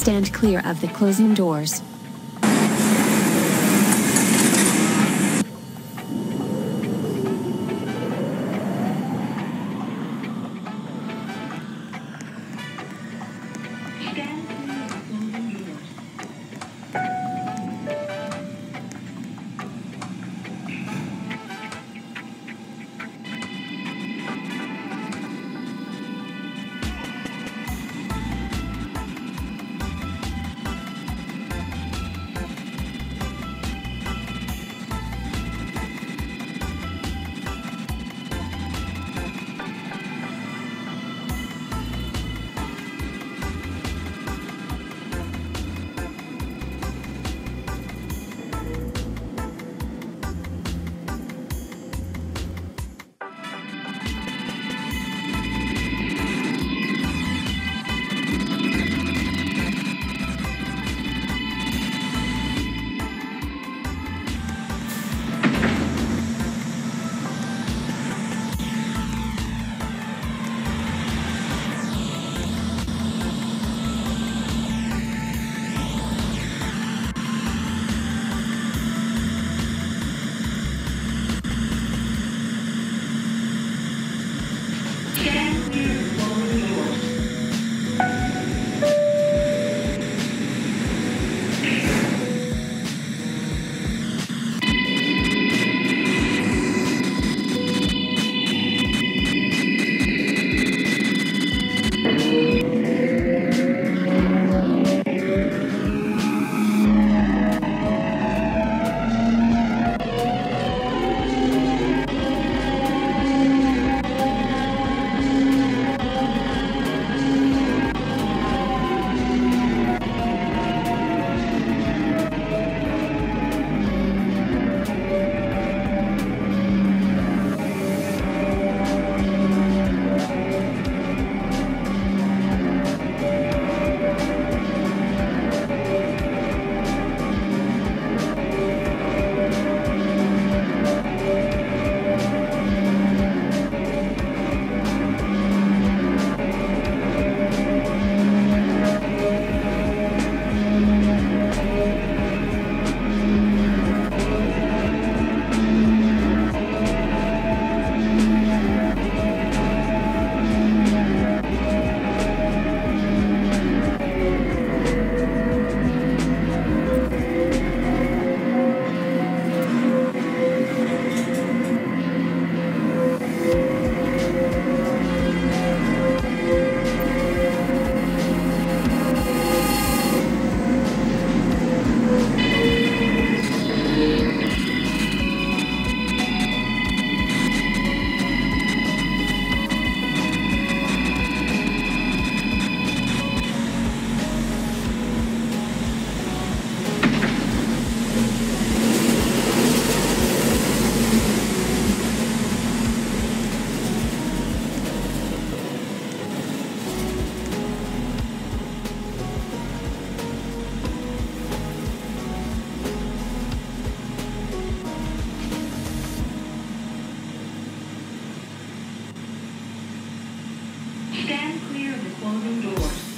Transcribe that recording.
Stand clear of the closing doors. Stand clear of the closing doors.